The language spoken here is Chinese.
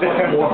我.